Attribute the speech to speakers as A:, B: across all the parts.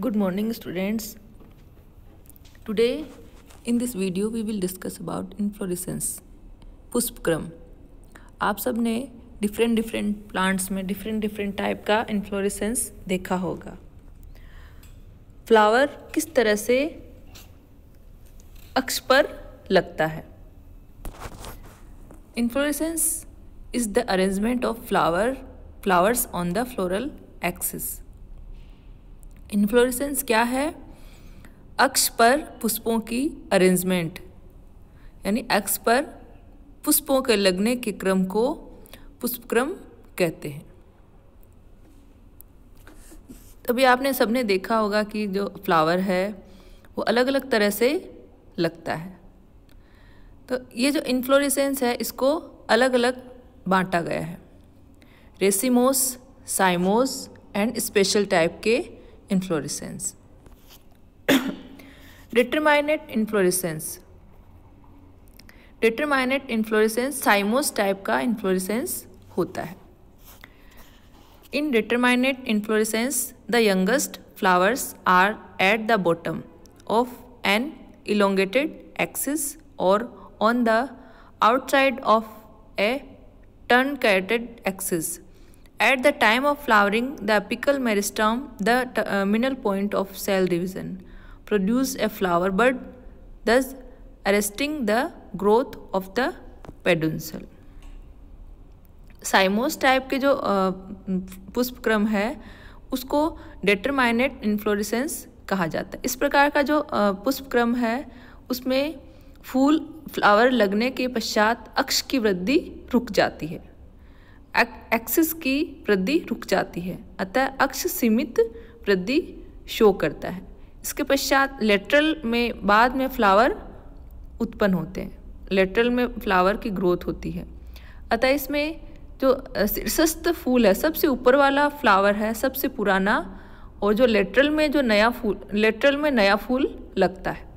A: good morning, students. Today, in this video, we will discuss about inflorescence पुष्पक्रम आप सबने different different plants में different different type का inflorescence देखा होगा। फ्लावर किस तरह से अक्ष पर लगता है? Inflorescence is the arrangement of flower flowers on the floral axis inflorescence क्या है? अक्ष पर पुष्पों की अरेंजमेंट यानी अक्ष पर पुष्पों के लगने के क्रम को पुष्पक्रम कहते हैं। तभी आपने सबने देखा होगा कि जो फ्लावर है, वो अलग अलग तरह से लगता है। तो ये जो इन्फ्लोरेसेंस है, इसको अलग अलग बांटा गया है। Racemose cymose and special type के inflorescence determinate inflorescence determinate inflorescence cymose type का इन्फ्लोरिसेंस होता है. In determinate inflorescence the youngest flowers are at the bottom of an elongated axis और on the outside of a truncated axis at the time of flowering the apical meristem the terminal point of cell division produce a flower bud thus arresting the growth of the peduncle cymose type के जो uh, पुष्पक्रम है, उसको डेटरमाइनेट inflorescence कहा जाता है। इस प्रकार का जो uh, पुष्पक्रम है, उसमें फूल फ्लावर लगने के पश्चात अक्ष की वृद्धि रुक जाती है। एक्सिस की वृद्धि रुक जाती है। अतः अक्ष सीमित वृद्धि शो करता है। इसके पश्चात लेटरल में बाद में फ्लावर उत्पन्न होते हैं। लेटरल में फ्लावर की ग्रोथ होती है। अतः इसमें जो शीर्षस्थ फूल है, सबसे ऊपर वाला फ्लावर है, सबसे पुराना, और जो लेटरल में जो नया फूल लेटरल में नया फूल लगता है।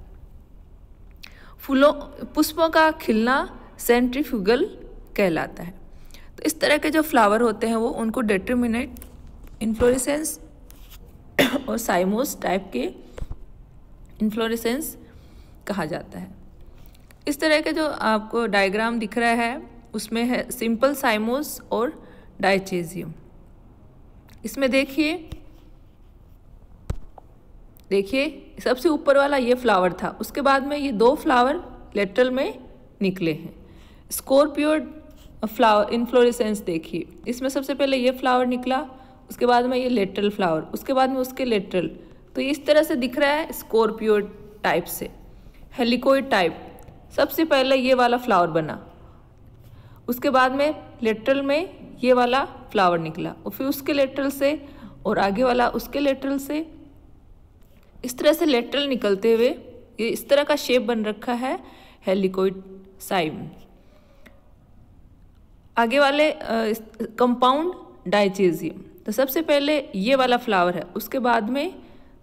A: फूलों, पुष्पों का खिलना सेंट्रीफ्यूगल कहलाता है। तो इस तरह के जो फ्लावर होते हैं वो उनको डिटर्मिनेट इन्फ्लोरेसेंस और साइमोस टाइप के इन्फ्लोरेसेंस कहा जाता है। इस तरह के जो आपको डायग्राम दिख रहा है, उसमें है सिंपल साइमोस और डाइचेजियम इसमें देखिए देखिए, सबसे ऊपर वाला ये फ्लावर था, उसके बाद में ये दो फ्लावर लेटरल में निकले हैं। स्कॉर्पियो फ्लावर इन्फ्लोरेसेंस देखिए इसमें सबसे पहले ये फ्लावर निकला, उसके बाद में ये लेटरल फ्लावर उसके बाद में उसके लेटरल तो इस तरह से दिख रहा है स्कॉर्पियो टाइप से हेलिकोइड टाइप सबसे पहले ये वाला फ्लावर बना। उसके बाद में लेटरल में ये वाला फ्लावर निकला और फिर उसके लेटरल से और आगे वाला उसके लेटरल से। इस तरह से लेटरल निकलते हुए ये इस तरह का शेप बन रखा है हेलिकोइड साइम आगे वाले कंपाउंड डाइचेजियम तो सबसे पहले ये वाला फ्लावर है, उसके बाद में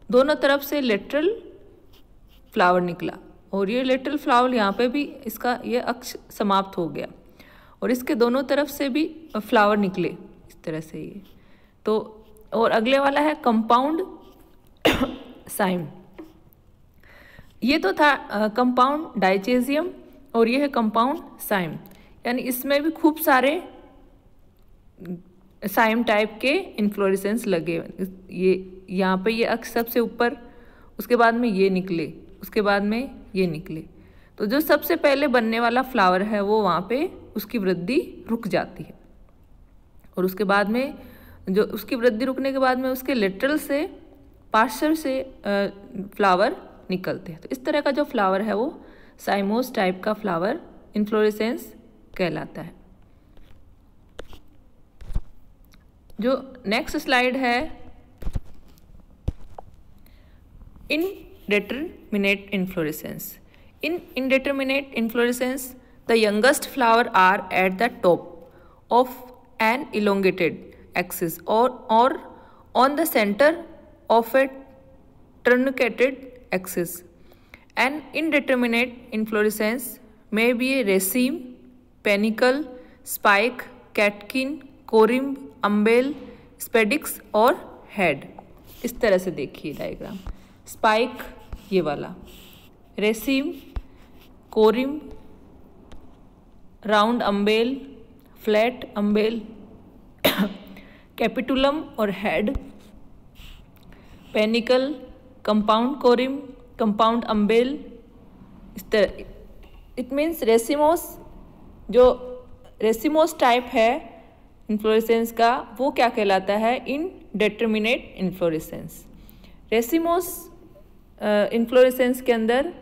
A: दोनों तरफ़ से लेटरल फ्लावर निकला। और ये लेटरल फ्लावर यहाँ पे भी इसका ये अक्ष समाप्त हो गया। और इसके दोनों तरफ़ से भी फ्लावर निकले इस तरह से ये। तो और अगले वाला है कंपाउंड साइम ये तो था कंपाउंड डाइचेजियम और ये है कंपाउंड साइम यानी इसमें भी खूब सारे साइम टाइप के इन्फ्लोरेसेंस लगे ये, यहाँ पे ये अक्ष सबसे ऊपर, उसके बाद में ये निकले, उसके बाद में ये निकले। तो जो सबसे पहले बनने वाला फ्लावर है वो वहाँ पे उसकी वृद्धि रुक जाती है। और उसके बाद में, जो उसकी वृद्धि रुकने के बाद में उसके लिटरल से पार्शल से फ्लावर निकलते हैं। तो इस तरह का जो फ्लावर है वो साइमोस टाइप का फ्लावर इन्फ्लोरेसेंस कहलाता है जो नेक्स्ट स्लाइड है in determinate inflorescence in indeterminate inflorescence the youngest flower are at the top of an elongated axis और on the centre of a truncated axis. An indeterminate inflorescence may be a raceme panicle, spike, catkin, corymb, umbel, spadix और head. इस तरह से देखिए diagram spike, ये वाला। Raceme corymb round umbel, flat umbel, capitulum और head. Panicle, compound corymb compound umbel. इस तरह। इट मीन्स रेसिमोस जो रेसिमोस टाइप है इन्फ्लोरेसेंस का, वो क्या कहलाता है? In determinate inflorescence racemose inflorescence के अंदर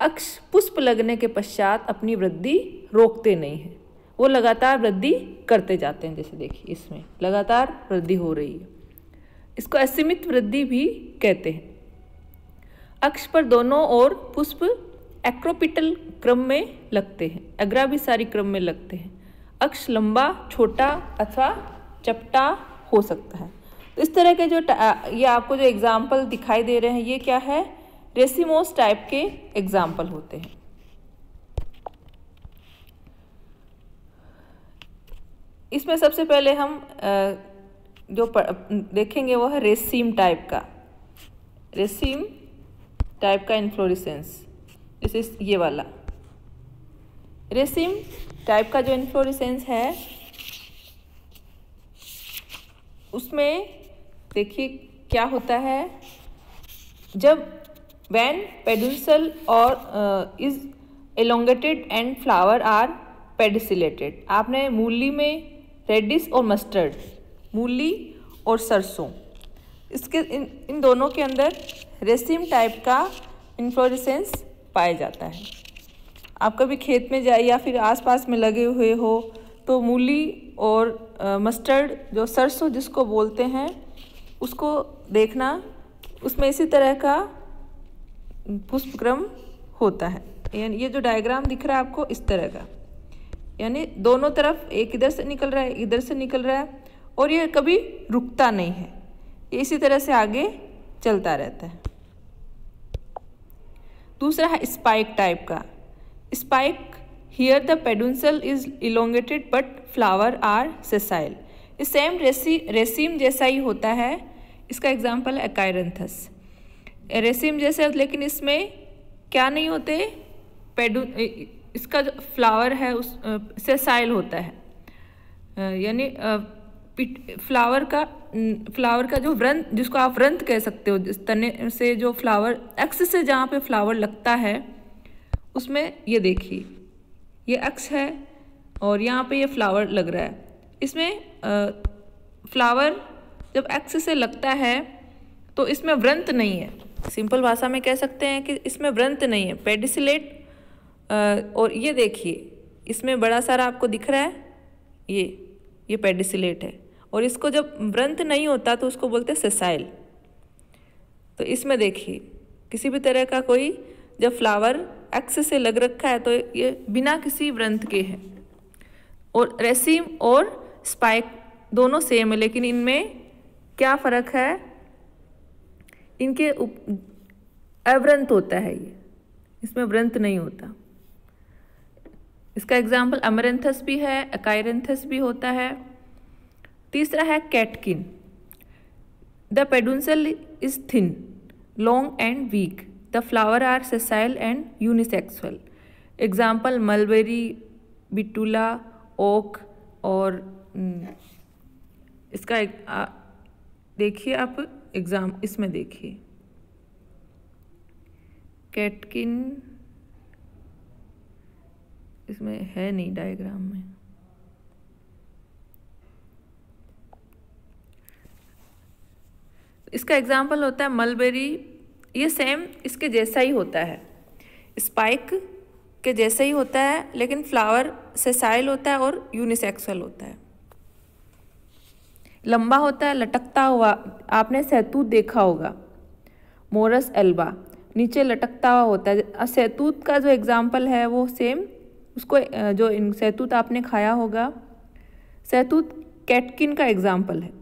A: अक्ष पुष्प लगने के पश्चात अपनी वृद्धि रोकते नहीं हैं। वो लगातार वृद्धि करते जाते हैं, जैसे देखिए इसमें। लगातार वृद्धि हो रही है। इसको असीमित वृद्धि भी कहते हैं। अक्ष पर दोनों ओर पुष्प एक्रोपिटल क्रम में लगते हैं, अग्राभिसारी क्रम में लगते हैं। अक्ष लंबा, छोटा अथवा चपटा हो सकता है। तो इस तरह के जो ये आपको जो एग्ज़ाम्पल दिखाई दे रहे हैं, ये क्या है? रेसिमोस टाइप के एग्ज़ाम्पल होते हैं। इसमें सबसे पहले हम जो देखेंगे वो है रेसीम टाइप का। रेसीम टाइप का इन्फ्लोरिसेंस इस ये वाला। रेसिम टाइप का जो इन्फ्लोरिसेंस है, उसमें देखिए क्या होता है। जब वैन पेडुंसल और is elongated and flower are pedicellated आपने मूली में रेडिस और मस्टर्ड मूली और सरसों, इसके इन इन दोनों के अंदर रेसिम टाइप का इन्फ्लोरेसेंस पाया जाता है। आप कभी खेत में जाए या फिर आसपास में लगे हुए हो तो मूली और मस्टर्ड जो सरसों जिसको बोलते हैं, उसको देखना, उसमें इसी तरह का पुष्पक्रम होता है। यानी ये जो डायग्राम दिख रहा है आपको, इस तरह का। यानी दोनों तरफ़ एक इधर से निकल रहा है, इधर से निकल रहा है, और ये कभी रुकता नहीं है। ये इसी तरह से आगे चलता रहता है। दूसरा है स्पाइक टाइप का। Spike here the peduncle is elongated but flower are sessile same रेसी रेसिम जैसा ही होता है। इसका एग्ज़ाम्पल है एकायरंथस रेसीम जैसे, लेकिन इसमें क्या नहीं होते? पेडू इसका जो फ्लावर है उस सेसाइल होता है। यानी फ्लावर का फ्लावर का जो व्रंत जिसको आप व्रंत कह सकते हो जिस तने से जो फ्लावर एक्स से जहाँ पे फ्लावर लगता है उसमें ये देखिए ये अक्स है और यहाँ पे ये फ्लावर लग रहा है। इसमें आ, फ्लावर जब एक्स से लगता है तो इसमें व्रंत नहीं है। सिंपल भाषा में कह सकते हैं कि इसमें व्रंत नहीं है। पेडिसिलेट और ये देखिए इसमें बड़ा सारा आपको दिख रहा है ये ये पेडिसिलेट है। और इसको जब व्रंत नहीं होता तो उसको बोलते सेसाइल तो इसमें देखिए, किसी भी तरह का कोई जब फ्लावर एक्स से लग रखा है तो ये बिना किसी व्रंत के है। और रेसिम और स्पाइक दोनों सेम है, लेकिन इनमें क्या फ़र्क है? इनके अव्रंत होता है ये। इसमें व्रंत नहीं होता। इसका एग्ज़ाम्पल अमरेंथस भी है अकायरेंथस भी होता है। तीसरा है catkin. The peduncle is thin long and weak the flower are sessile and unisexual example mulberry betula oak और इसका देखिए आप एग्ज़ाम इसमें देखिए। कैटकिन, इसमें है नहीं डायग्राम में। इसका एग्ज़ाम्पल होता है मलबेरी ये सेम इसके जैसा ही होता है। स्पाइक के जैसा ही होता है, लेकिन फ्लावर सेसाइल होता है और यूनिसेक्सुअल होता है। लंबा होता है, लटकता हुआ, आपने सहतूत देखा होगा। मोरस एल्बा नीचे लटकता हुआ होता है। सैतूत का जो एग्ज़ाम्पल है, वो सेम उसको जो इन सहतूत आपने खाया होगा। सहतूत कैटकिन का एग्ज़ाम्पल है।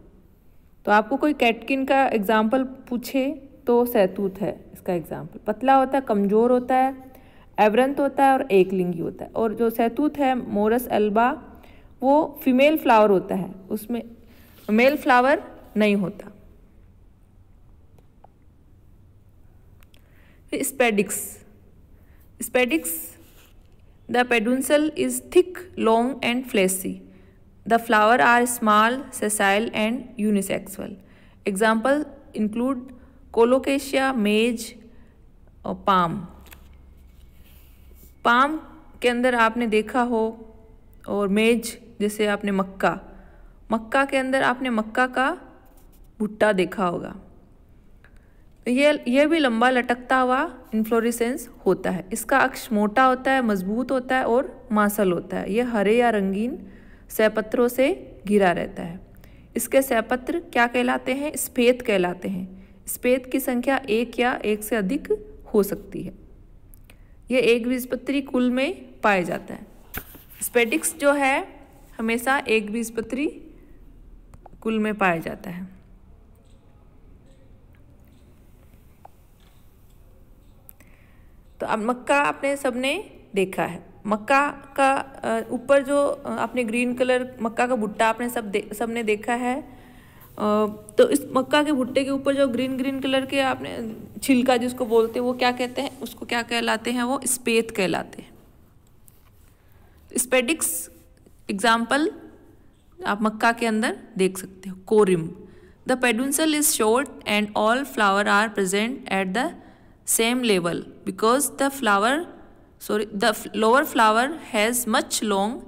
A: तो आपको कोई कैटकिन का एग्ज़ाम्पल पूछे तो सैतूत है इसका एग्ज़ाम्पल पतला होता है, कमज़ोर होता है एवरंत होता है और एकलिंगी होता है। और जो सैतूत है, मोरस अल्बा, वो फीमेल फ्लावर होता है। उसमें मेल फ्लावर नहीं होता। Spadix. Spadix, the peduncle is thick, long and fleshy. The flower are small sessile and unisexual example include colocasia maize और पाम पाम के अंदर आपने देखा हो, और मेज जैसे आपने मक्का. मक्का के अंदर आपने मक्का का भुट्टा देखा होगा. ये ये भी लंबा लटकता हुआ इन्फ्लोरिसेंस होता है. इसका अक्ष मोटा होता है, मज़बूत होता है और मासल होता है. यह हरे या रंगीन सैपत्रों से घिरा रहता है। इसके सैपत्र क्या कहलाते हैं? स्पेत कहलाते हैं। स्पेत की संख्या एक या एक से अधिक हो सकती है। यह एक बीजपत्री कुल में पाया जाता है। स्पेटिक्स जो है, हमेशा एक बीजपत्री कुल में पाया जाता है। तो अब मक्का आपने सबने देखा है। मक्का का ऊपर जो आपने ग्रीन कलर मक्का का भुट्टा आपने सब दे, सबने देखा है तो इस मक्का के भुट्टे के ऊपर जो ग्रीन ग्रीन कलर के आपने छिलका जिसको बोलते हैं वो क्या कहते हैं? उसको क्या कहलाते हैं वो? स्पेत कहलाते हैं। स्पेडिक्स एग्ज़ाम्पल आप मक्का के अंदर देख सकते हो corymb. The peduncle is short and all flower are present at the same level because the flower sorry the lower flower has much long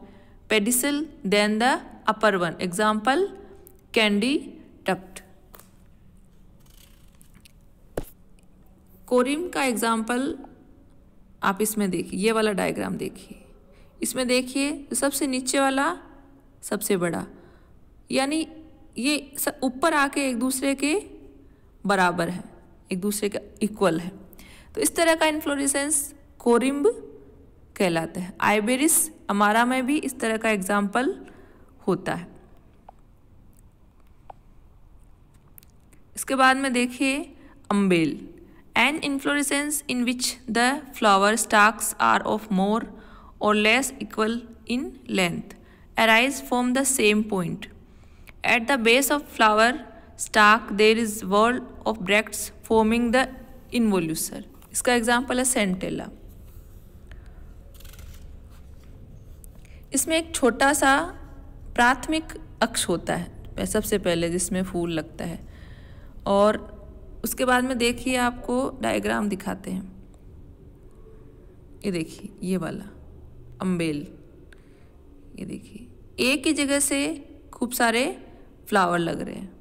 A: pedicel than the upper one example candytuft corymb का example आप इसमें देखिए, ये वाला diagram देखिए। इसमें देखिए, सबसे नीचे वाला सबसे बड़ा। यानी ये ऊपर आके एक दूसरे के बराबर है, एक दूसरे के इक्वल है। तो इस तरह का इन्फ्लोरिसेंस कोरिम्ब कहलाता है आइबेरिस अमारा में भी इस तरह का एग्ज़ाम्पल होता है इसके बाद में देखिए umbel an inflorescence in which the flower stalks are of more or less equal in length arise from the same point. At the base of flower stalk there is wall of bracts forming the involucre. इसका example है Centella इसमें एक छोटा सा प्राथमिक अक्ष होता है सबसे पहले जिसमें फूल लगता है। और उसके बाद में देखिए आपको डायग्राम दिखाते हैं। ये देखिए, ये वाला, अम्बेल। ये देखिए, एक ही जगह से खूब सारे फ्लावर लग रहे हैं।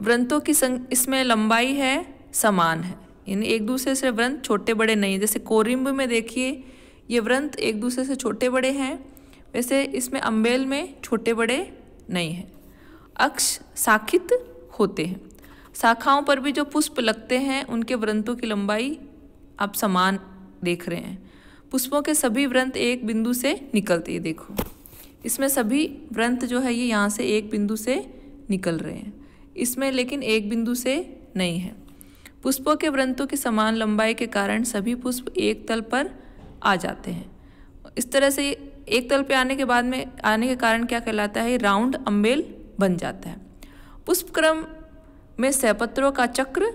A: व्रंतों की संग, इसमें लंबाई है, समान है। यानी एक दूसरे से व्रंत छोटे बड़े नहीं जैसे कोरिम्ब में देखिए ये व्रंत एक दूसरे से छोटे बड़े हैं। वैसे इसमें अम्बेल में छोटे बड़े नहीं हैं। अक्ष साखित होते हैं। शाखाओं पर भी जो पुष्प लगते हैं, उनके व्रंतों की लंबाई आप समान देख रहे हैं। पुष्पों के सभी व्रंत एक बिंदु से निकलते हैं देखो। इसमें सभी व्रंत जो है, ये यहाँ से एक बिंदु से निकल रहे हैं। इसमें लेकिन एक बिंदु से नहीं है। पुष्पों के व्रंतों की समान लंबाई के कारण सभी पुष्प एक तल पर आ जाते हैं। इस तरह से एक तल पे आने के बाद में, आने के कारण क्या कहलाता है? राउंड अम्बेल बन जाता है। पुष्पक्रम में सैपत्रों का चक्र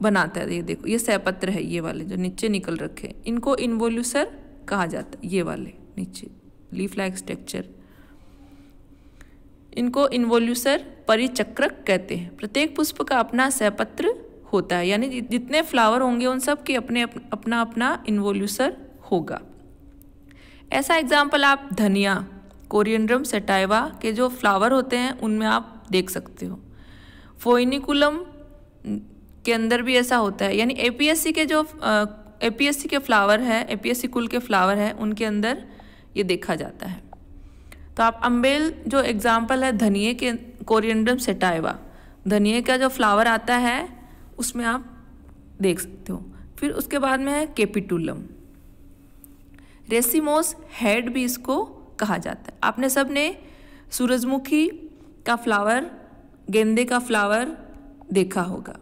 A: बनाता है। ये देखो, ये सैपत्र है, ये वाले जो नीचे निकल रखे इनको इन्वोल्यूसर कहा जाता है, ये वाले नीचे लीफ लाइक स्ट्रक्चर इनको इन्वोल्यूसर परिचक्रक कहते हैं। प्रत्येक पुष्प का अपना सैपत्र होता है। यानी जितने फ्लावर होंगे, उन सब के अपने अपना अपना इन्वोल्यूसर होगा। ऐसा एग्ज़ाम्पल आप धनिया कोरियंड्रम सेटाइवा के जो फ्लावर होते हैं, उनमें आप देख सकते हो। फोइनिकुलम के अंदर भी ऐसा होता है। यानी एपीएससी के जो एपीएससी के फ्लावर है एपीएससी कुल के फ्लावर है, उनके अंदर ये देखा जाता है। तो आप अम्बेल जो एग्ज़ाम्पल है धनिए के कोरियंडम सेटाइवा धनिए का जो फ्लावर आता है उसमें आप देख सकते हो। फिर उसके बाद में है केपिटुलम रेसिमोस हेड भी इसको कहा जाता है। आपने सबने सूरजमुखी का फ्लावर गेंदे का फ्लावर देखा होगा।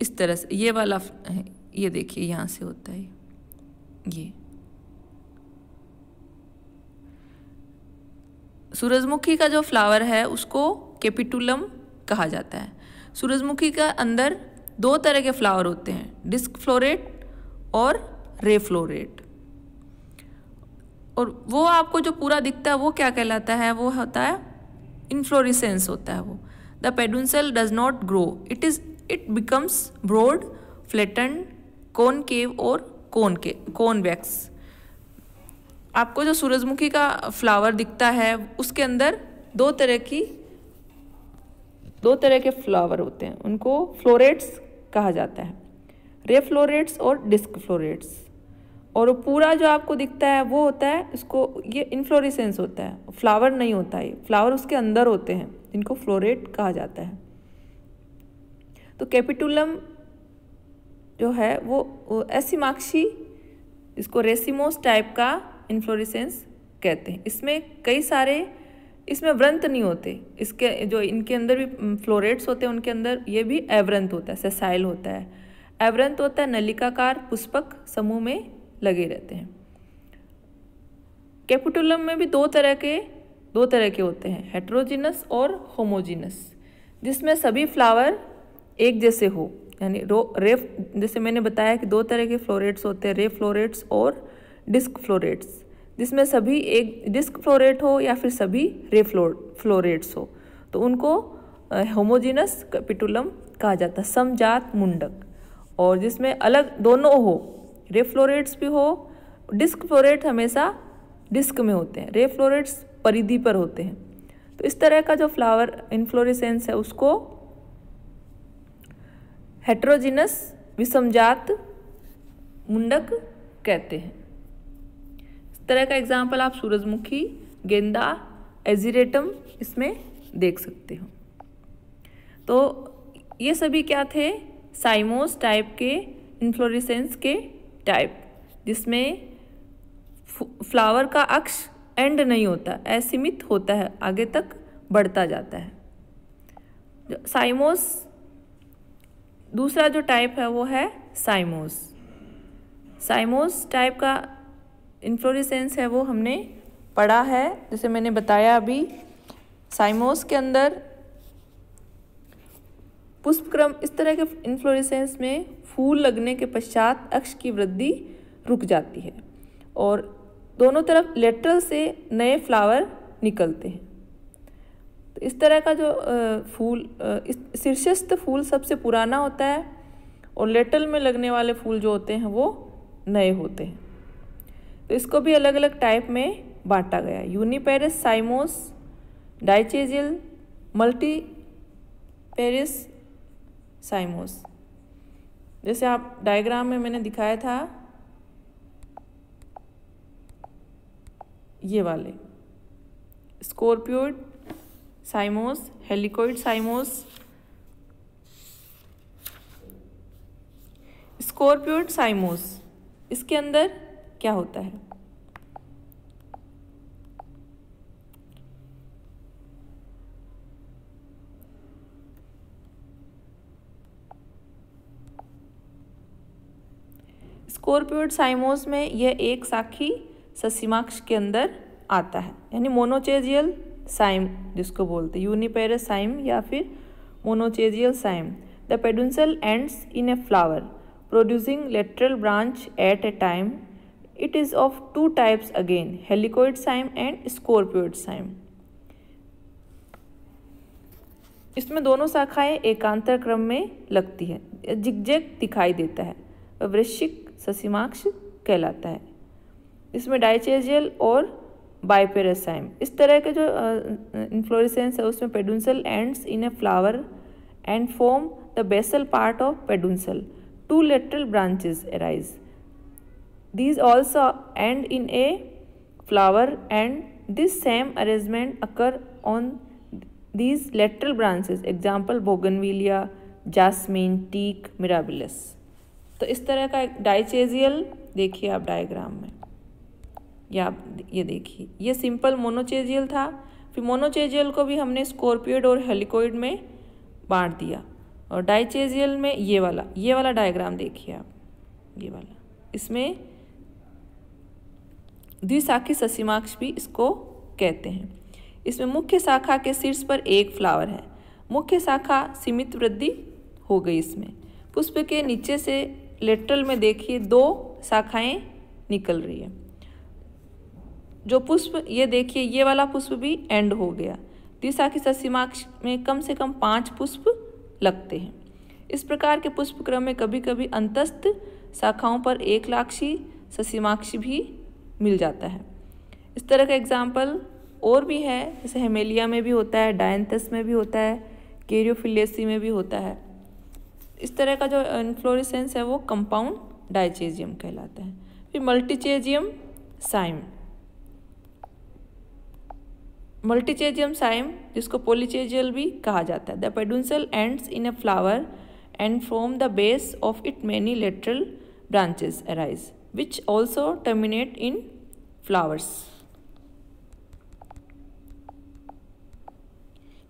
A: इस तरह से, ये वाला ये देखिए, यहाँ से होता है। ये। सूरजमुखी का जो फ्लावर है, उसको कैपिटुलम कहा जाता है। सूरजमुखी का अंदर दो तरह के फ्लावर होते हैं, डिस्क फ्लोरेट और रे फ्लोरेट और वो आपको जो पूरा दिखता है वो क्या कहलाता है? वो होता है इन्फ्लोरिसेंस होता है वो। The peduncle does not grow it is it becomes broad flatten concave or convex cone wax आपको जो सूरजमुखी का फ्लावर दिखता है, उसके अंदर दो तरह की दो तरह के फ्लावर होते हैं, उनको फ्लोरेट्स कहा जाता है। रे फ्लोरेट्स और डिस्क फ्लोरेट्स और पूरा जो आपको दिखता है, वो होता है, इसको, ये इन्फ्लोरिसेंस होता है, फ्लावर नहीं होता है फ्लावर उसके अंदर होते हैं, जिनको फ्लोरेट कहा जाता है। तो कैपिटुलम जो है, वो ऐसी माक्षी इसको रेसिमोस टाइप का इन्फ्लोरिसेंस कहते हैं। इसमें कई सारे इसमें व्रंत नहीं होते। इसके जो इनके अंदर भी फ्लोरेट्स होते हैं, उनके अंदर ये भी एवरंत होता है सेसाइल होता है। एवरंत होता है, नलिकाकार पुष्पक समूह में लगे रहते हैं। कैपुटुलम में भी दो तरह के, दो तरह के होते हैं हेट्रोजिनस और होमोजिनस जिसमें सभी फ्लावर एक जैसे हो। यानी रो रेफ जैसे मैंने बताया कि दो तरह के फ्लोरेट्स होते हैं, रे फ्लोरेट्स और डिस्क फ्लोरेट्स जिसमें सभी एक डिस्क फ्लोरेट हो या फिर सभी रेफ्लोर फ्लोरेट्स हो तो उनको होमोजिनस कैपिटुलम कहा जाता है, समजात मुंडक। और जिसमें अलग दोनों हो, रे फ्लोरेट्स भी हो डिस्क फ्लोरेट हमेशा डिस्क में होते हैं, रे फ्लोरेट्स परिधि पर होते हैं। तो इस तरह का जो फ्लावर इन्फ्लोरिसेंस है, उसको हेट्रोजिनस विषमजात मुंडक कहते हैं। तरह का एग्ज़ाम्पल आप सूरजमुखी, गेंदा एजिरेटम इसमें देख सकते हो। तो ये सभी क्या थे? साइमोस टाइप के इन्फ्लोरिसेंस के टाइप जिसमें फ्लावर का अक्ष एंड नहीं होता, असीमित होता है, आगे तक बढ़ता जाता है। साइमोस दूसरा जो टाइप है वो है साइमोस साइमोस टाइप का इन्फ्लोरिसेंस है वो हमने पढ़ा है, जैसे मैंने बताया अभी। साइमोस के अंदर पुष्पक्रम इस तरह के इन्फ्लोरिसेंस में फूल लगने के पश्चात अक्ष की वृद्धि रुक जाती है और दोनों तरफ़ लेटरल से नए फ्लावर निकलते हैं। तो इस तरह का जो फूल शीर्षस्थ फूल सबसे पुराना होता है और लेटल में लगने वाले फूल जो होते हैं वो नए होते हैं। तो इसको भी अलग अलग टाइप में बांटा गया। Uniparous, cymose, dichasial multiparous cymose. जैसे आप डायग्राम में मैंने दिखाया था, ये वाले। स्कॉर्पियोड साइमोस, हेलिकोइड साइमोस। स्कॉर्पियोड साइमोस। इसके अंदर क्या होता है? स्कोरप्योड साइमोस में यह एक साखी ससीमाक्ष के अंदर आता है, यानी मोनोचेजियल साइम जिसको बोलते हैं, यूनिपेरस साइम या फिर monochasial cyme. The peduncle ends in a flower, producing lateral branch at a time It is of two types again, helicoid cyme and scorpioid cyme. इसमें दोनों शाखाएँ एकांतर क्रम में लगती है जिगजैग दिखाई देता है वृश्चिक ससीमाक्ष कहलाता है। इसमें डाइचेजियल और बाइपेरासाइम इस तरह के जो इन्फ्लोरिसेंस है उसमें peduncle ends in a flower and form the basal part of peduncle two lateral branches arise These also end in a flower and this same arrangement occur on these lateral branches. Example bougainvillea jasmine teak Mirabilis तो इस तरह का एक डाइचेजियल देखिए आप diagram में। या आप ये देखिए। ये सिंपल मोनोचेजियल था। फिर मोनोचेजियल को भी हमने स्कॉर्पियोड और हेलिकोइड में बांट दिया। और डाइचेजियल में ये वाला ये वाला डायग्राम देखिए आप। ये वाला। इसमें द्विशाखी ससीमाक्ष भी इसको कहते हैं। इसमें मुख्य शाखा के शीर्ष पर एक फ्लावर है। मुख्य शाखा सीमित वृद्धि हो गई इसमें। पुष्प के नीचे से लेटरल में देखिए दो शाखाएँ निकल रही है। जो पुष्प, ये देखिए, ये वाला पुष्प भी एंड हो गया। दिशा की ससीमाक्ष में कम से कम पाँच पुष्प लगते हैं। इस प्रकार के पुष्प क्रम में कभी कभी अंतस्थ शाखाओं पर एक लाक्षी ससीमाक्षी भी मिल जाता है। इस तरह का एग्ज़ाम्पल और भी है, जैसे हेमेलिया में भी होता है, डायंथस में भी होता है केरियोफिलेसी में भी होता है। इस तरह का जो इन्फ्लोरिसेंस है, वो कंपाउंड डाइचेजियम कहलाता है। फिर मल्टीचेजियम साइम मल्टीचेजियम साइम जिसको पोलिचेजियल भी कहा जाता है। The peduncle ends in a flower and from the base of it many lateral branches arise which also terminate in flowers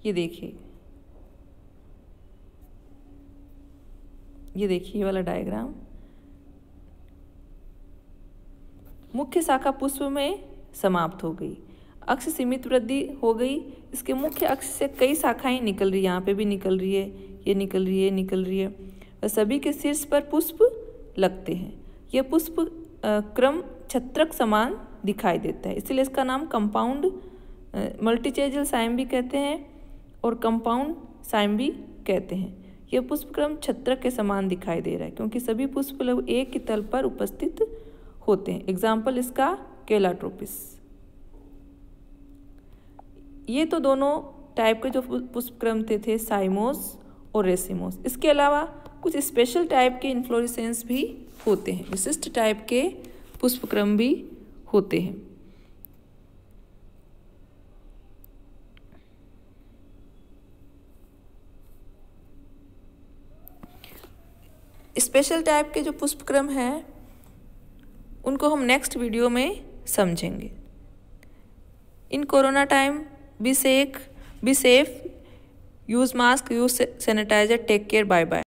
A: ये देखिए। ये देखिए वाला डायग्राम मुख्य शाखा पुष्प में समाप्त हो गई। अक्ष सीमित वृद्धि हो गई। इसके मुख्य अक्ष से कई शाखाएँ निकल रही यहाँ पे भी निकल रही है, ये निकल रही है निकल रही है। और सभी के शीर्ष पर पुष्प लगते हैं। ये पुष्प क्रम छत्रक समान दिखाई देता है। इसलिए इसका नाम कंपाउंड मल्टीचेजल साइम भी कहते हैं और कंपाउंड साइम भी कहते हैं। यह पुष्पक्रम छत्रक के समान दिखाई दे रहा है, क्योंकि सभी पुष्प लगभग एक ही तल पर उपस्थित होते हैं। एग्ज़ाम्पल इसका केलाट्रोपिस ये तो दोनों टाइप के जो पुष्पक्रम थे थे साइमोस और रेसिमोस। इसके अलावा कुछ स्पेशल टाइप के इन्फ्लोरिसेंस भी होते हैं। विशिष्ट टाइप के पुष्पक्रम भी होते हैं। स्पेशल टाइप के जो पुष्पक्रम हैं, उनको हम नेक्स्ट वीडियो में समझेंगे। In corona time, be safe be safe, use mask, use sanitiser, take care bye bye